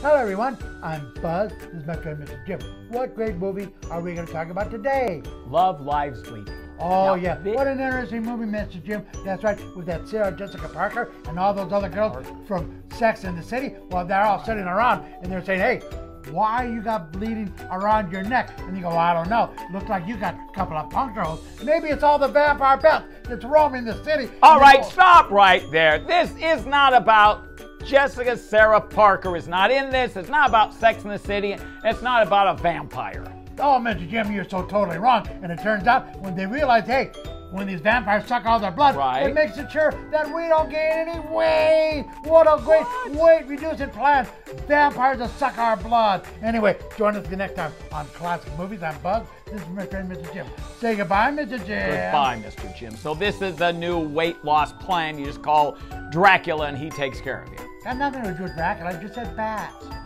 Hello, everyone. I'm Buzz. This is my friend, Mr. Jim. What great movie are we going to talk about today? Love Lies Bleeding. Oh, Now, yeah. What an interesting movie, Mr. Jim. That's right. With that Sarah Jessica Parker and all those other girls from Sex in the City. Well, they're all sitting around and they're saying, hey, why you got bleeding around your neck? And you go, well, I don't know. Looks like you got a couple of puncture holes. Maybe it's all the vampire belt that's roaming the city. All And right, stop right there. This is not about Jessica Sarah Parker is not in this. It's not about Sex in the City. It's not about a vampire. Oh, Mr. Jim, you're so totally wrong. And it turns out when they realize, hey, when these vampires suck all their blood, Right. it makes it sure that we don't gain any weight. What a great weight reducing plan. Vampires will suck our blood. Anyway, join us the next time on Classic Movies. I'm Buzz. This is my friend, Mr. Jim. Say goodbye, Mr. Jim. Goodbye, Mr. Jim. So this is the new weight loss plan. You just call Dracula and he takes care of you. Got nothing to do with racket. I just said bats.